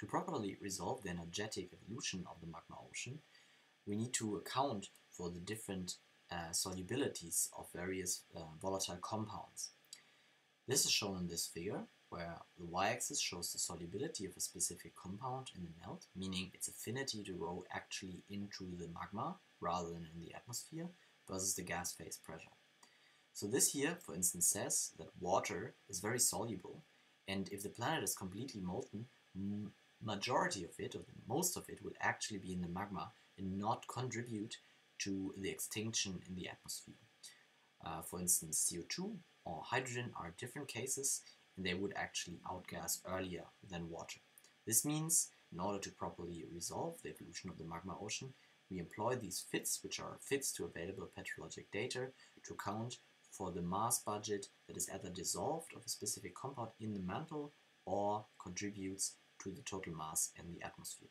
To properly resolve the energetic evolution of the magma ocean, we need to account for the different uh, solubilities of various uh, volatile compounds. This is shown in this figure, where the y-axis shows the solubility of a specific compound in the melt, meaning its affinity to go actually into the magma rather than in the atmosphere, versus the gas phase pressure. So this here, for instance, says that water is very soluble, and if the planet is completely molten, majority of it, or most of it, will actually be in the magma and not contribute to the extinction in the atmosphere. Uh, for instance, CO2 or hydrogen are different cases, and they would actually outgas earlier than water. This means, in order to properly resolve the evolution of the magma ocean, we employ these fits, which are fits to available petrologic data, to account for the mass budget that is either dissolved of a specific compound in the mantle or contributes the total mass in the atmosphere.